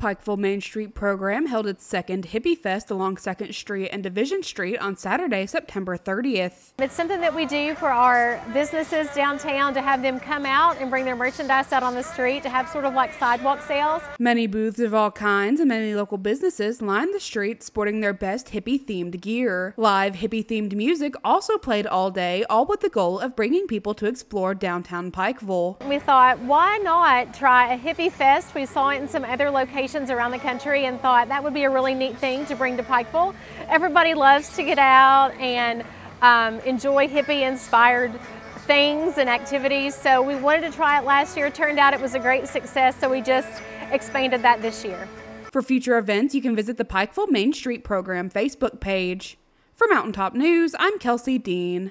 Pikeville Main Street program held its second Hippie Fest along 2nd Street and Division Street on Saturday, September 30th. It's something that we do for our businesses downtown to have them come out and bring their merchandise out on the street to have sort of like sidewalk sales. Many booths of all kinds and many local businesses lined the streets sporting their best hippie themed gear. Live hippie themed music also played all day, all with the goal of bringing people to explore downtown Pikeville. We thought, why not try a hippie fest? We saw it in some other locations around the country and thought that would be a really neat thing to bring to Pikeville. Everybody loves to get out and um, enjoy hippie inspired things and activities. So we wanted to try it last year. Turned out it was a great success, so we just expanded that this year. For future events, you can visit the Pikeville Main Street Program Facebook page. For Mountaintop News, I'm Kelsey Dean.